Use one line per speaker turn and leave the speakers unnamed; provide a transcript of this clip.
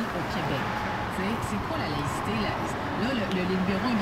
au Québec. C'est quoi la laïcité? Là, le, le libéraux,